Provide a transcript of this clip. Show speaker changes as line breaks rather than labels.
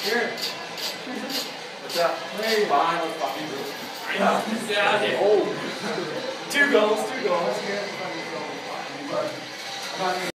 Here.
What's up?
Hey.
Fine, let's fucking do Yeah,
Yeah.
Oh. Two goals, two goals.
I'm